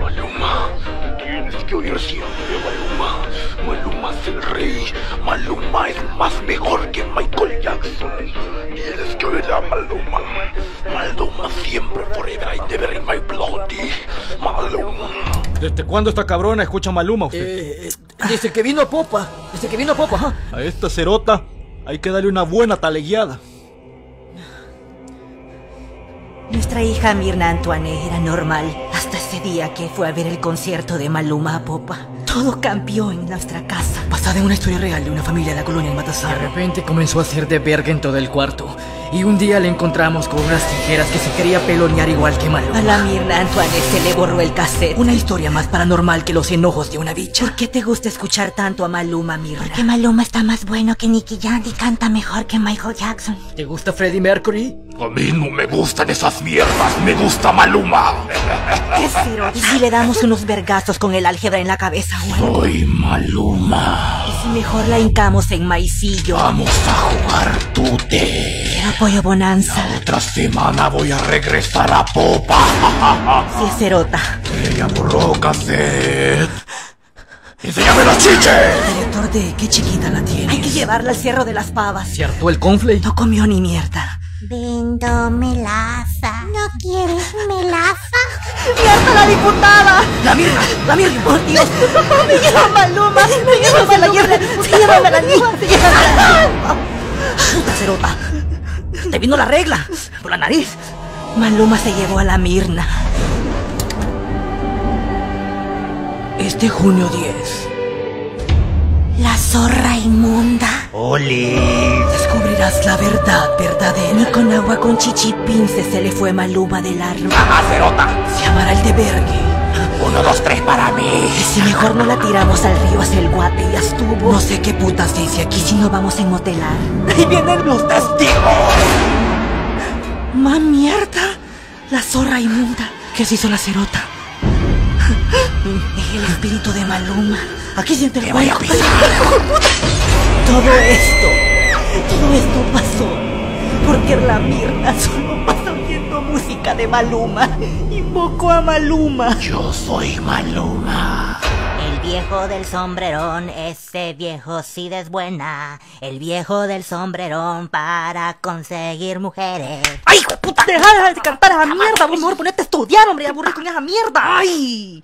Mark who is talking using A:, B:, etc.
A: Maluma, tienes que oír siempre Maluma. Maluma es el rey. Maluma es más mejor que Michael Jackson. Tienes que oír a Maluma. Maluma siempre, forever and ever in my bloody. Maluma.
B: ¿Desde cuándo esta cabrona escucha Maluma usted?
C: Eh, eh, desde que vino a Popa, desde que vino a Popa, ajá.
B: A esta cerota hay que darle una buena talegueada.
D: Nuestra hija Mirna Antoine era normal hasta ese día que fue a ver el concierto de Maluma a Popa. Todo cambió en nuestra casa.
C: Basada en una historia real de una familia de la colonia en
E: De
C: Matasar.
E: repente comenzó a hacer de verga en todo el cuarto. Y un día le encontramos con unas tijeras que se quería pelonear igual que
D: A
E: Maluma.
D: la Mirna Antoine se le borró el cassette.
C: Una historia más paranormal que los enojos de una bicha.
D: ¿Por qué te gusta escuchar tanto a Maluma, Mirna?
F: Que Maluma está más bueno que Nicky Jam y canta mejor que Michael Jackson.
E: ¿Te gusta Freddie Mercury?
A: A mí no me gustan esas mierdas. Me gusta Maluma.
D: ¿Qué cero? ¿Y si le damos unos vergazos con el álgebra en la cabeza, güey?
A: Soy Maluma.
D: ¿Y si mejor la hincamos en maicillo?
A: Vamos a jugar tute.
D: Quiero apoyo bonanza.
A: Otra semana voy a regresar a Popa.
D: Si es cerota.
A: Ella borró cassette. ¡Enséñame los chiches!
C: Director de qué chiquita la tiene.
D: Hay que llevarla al cierro de las pavas.
E: ¿Se hartó el conflay?
D: No comió ni mierda.
F: Vendo melaza. ¿No quieres melaza?
D: ¡Mierda la diputada!
C: La Mirna, la Mirna.
D: ¡Por Dios! ¡Me lleva Maluma! ¡Me lleva a la mierda! ¡Se lleva a la niña! ¡Se lleva a
C: Puta cerota. Te vino la regla. Por la nariz.
D: Maluma se llevó a la Mirna.
C: Este junio 10.
F: La zorra inmunda.
C: La verdad verdadera.
D: Ni con agua con chichipince se le fue Maluma del árbol.
A: ¡Ajá, cerota!
C: Se llamará el de Bergue.
A: Uno, dos, tres para mí.
D: Y si mejor no la tiramos al río hacia el guate y estuvo.
C: No sé qué putas dice aquí.
D: si no vamos en motelar.
C: Ahí vienen los testigos.
D: ¡Ma mierda! La zorra inmunda.
C: ¿Qué se hizo la cerota?
D: Es el espíritu de Maluma.
C: Aquí siente el
A: a.
D: Todo esto, todo esto pasó porque la Mirna solo pasa oyendo música de Maluma. Invocó a Maluma.
A: Yo soy Maluma.
F: El viejo del sombrerón, ese viejo sí es buena. El viejo del sombrerón para conseguir mujeres.
D: ¡Ay, hijo de puta! ¡Deja de cantar esa mierda! Vos mejor ponete a estudiar, hombre, y aburrir con esa mierda. ¡Ay!